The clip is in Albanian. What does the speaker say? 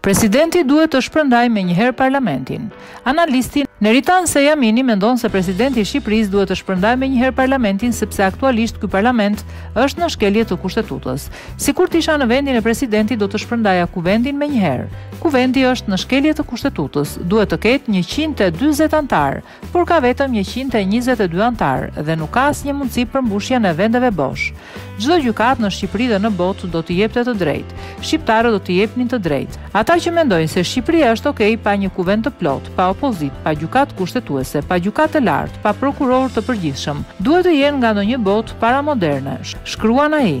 Presidenti duhet të shpërndajë menjëherë parlamentin. Analisti Neritan Sejamini mendon se presidenti i Shqipërisë duhet të shpërndajë menjëherë parlamentin sepse aktualisht ky parlament është në shkelje të kushtetutës. Sikur të isha në vendin e presidentit do të shpërndaja kuvendin menjëherë. Kuvendi është në shkelje të kushtetutës, duhet të ketë 140 anëtarë. por ka vetëm njëqind e njëzet e dy anëtarë dhe nuk ka asnjë mundësi për mbushjen e vendeve bosh. Çdo gjykatë në Shqipëri dhe në botë do të jepte të drejtë. Shqiptarët do të jepnin të drejtë. Ata që mendojnë se Shqipëria është ok pa një Kuvend të plotë, pa opozitë, pa Gjykatë Kushtetuese, pa Gjykatë të Lartë, pa prokuror të përgjithshëm, duhet të jenë nga ndonjë botë paramoderne, shkruan ai.